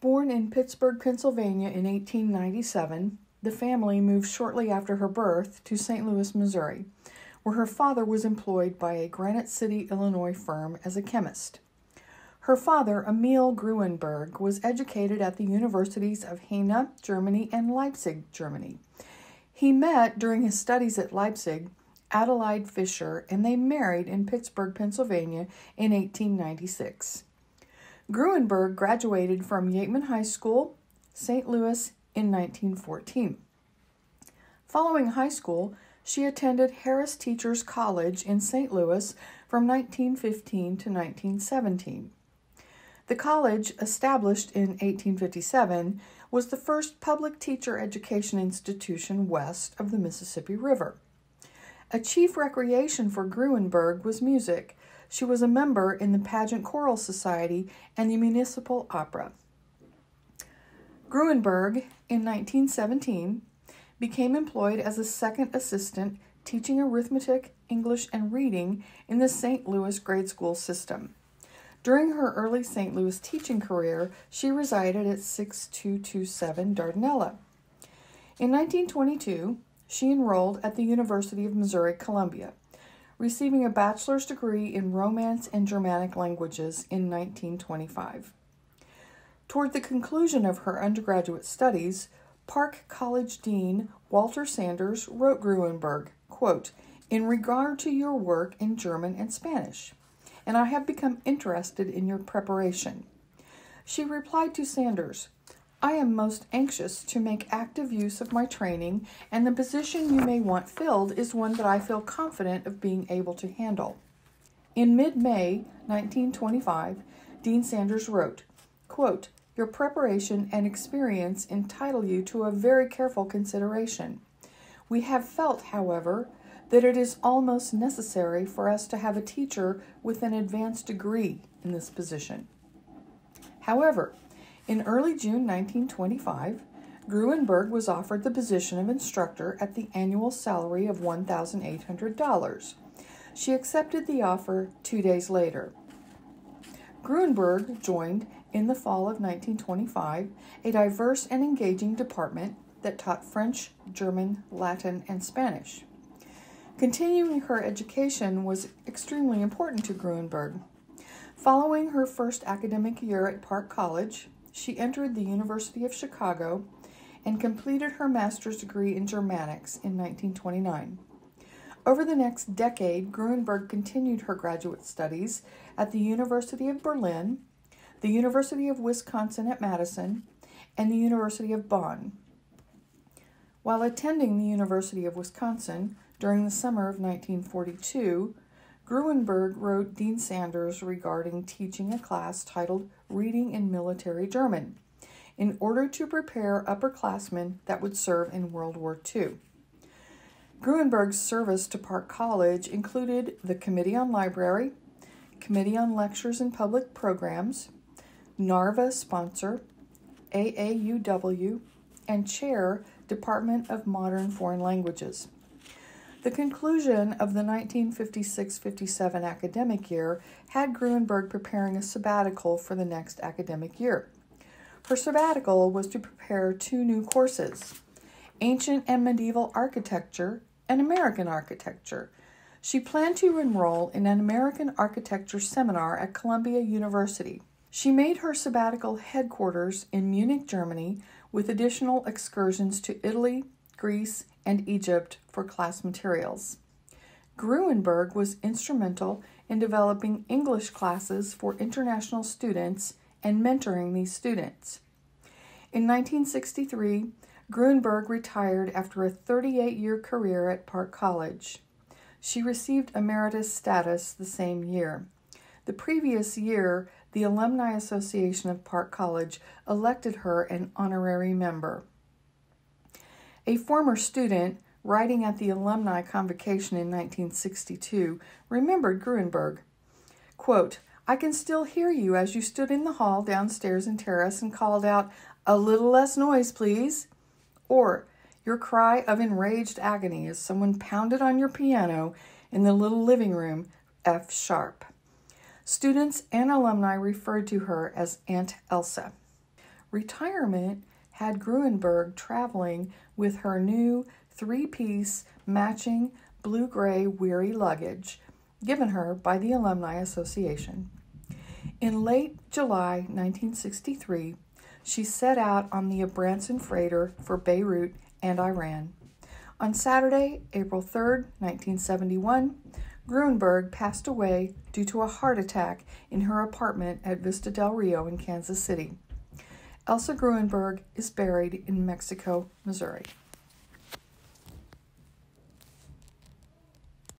Born in Pittsburgh, Pennsylvania in 1897, the family moved shortly after her birth to St. Louis, Missouri, where her father was employed by a Granite City, Illinois firm as a chemist. Her father, Emil Grueneberg, was educated at the universities of Jena, Germany, and Leipzig, Germany. He met during his studies at Leipzig Adelaide Fisher, and they married in Pittsburgh, Pennsylvania in 1896. Grueneberg graduated from Yeatman High School, St. Louis, in 1914. Following high school, she attended Harris Teachers College in St. Louis from 1915 to 1917. The college, established in 1857, was the first public teacher education institution west of the Mississippi River. A chief recreation for Grueneberg was music, she was a member in the Pageant Choral Society and the Municipal Opera. Grueneberg, in 1917, became employed as a second assistant teaching arithmetic, English, and reading in the St. Louis grade school system. During her early St. Louis teaching career, she resided at 6227 Dardanella. In 1922, she enrolled at the University of Missouri Columbia receiving a bachelor's degree in Romance and Germanic languages in 1925. Toward the conclusion of her undergraduate studies, Park College Dean Walter Sanders wrote Grueneberg, quote, in regard to your work in German and Spanish, and I have become interested in your preparation. She replied to Sanders, I am most anxious to make active use of my training, and the position you may want filled is one that I feel confident of being able to handle. In mid May 1925, Dean Sanders wrote, quote, Your preparation and experience entitle you to a very careful consideration. We have felt, however, that it is almost necessary for us to have a teacher with an advanced degree in this position. However, in early June 1925, Grueneberg was offered the position of instructor at the annual salary of $1,800. She accepted the offer two days later. Grueneberg joined, in the fall of 1925, a diverse and engaging department that taught French, German, Latin, and Spanish. Continuing her education was extremely important to Grueneberg. Following her first academic year at Park College, she entered the University of Chicago and completed her master's degree in Germanics in 1929. Over the next decade, Grueneberg continued her graduate studies at the University of Berlin, the University of Wisconsin at Madison, and the University of Bonn. While attending the University of Wisconsin during the summer of 1942, Grueneberg wrote Dean Sanders regarding teaching a class titled Reading in Military German in order to prepare upperclassmen that would serve in World War II. Grueneberg's service to Park College included the Committee on Library, Committee on Lectures and Public Programs, NARVA sponsor, AAUW, and chair, Department of Modern Foreign Languages. The conclusion of the 1956 57 academic year had Grueneberg preparing a sabbatical for the next academic year. Her sabbatical was to prepare two new courses Ancient and Medieval Architecture and American Architecture. She planned to enroll in an American Architecture seminar at Columbia University. She made her sabbatical headquarters in Munich, Germany, with additional excursions to Italy, Greece, and Egypt for class materials. Grueneberg was instrumental in developing English classes for international students and mentoring these students. In 1963, Grueneberg retired after a 38 year career at Park College. She received emeritus status the same year. The previous year, the Alumni Association of Park College elected her an honorary member. A former student writing at the alumni convocation in 1962 remembered Grueneberg. Quote, I can still hear you as you stood in the hall downstairs in terrace and called out, A little less noise, please. Or your cry of enraged agony as someone pounded on your piano in the little living room, F sharp. Students and alumni referred to her as Aunt Elsa. Retirement had Grueneberg traveling with her new three piece matching blue gray weary luggage given her by the Alumni Association. In late July 1963, she set out on the Abramson freighter for Beirut and Iran. On Saturday, April 3, 1971, Grueneberg passed away due to a heart attack in her apartment at Vista del Rio in Kansas City. Elsa Grueneberg is buried in Mexico, Missouri.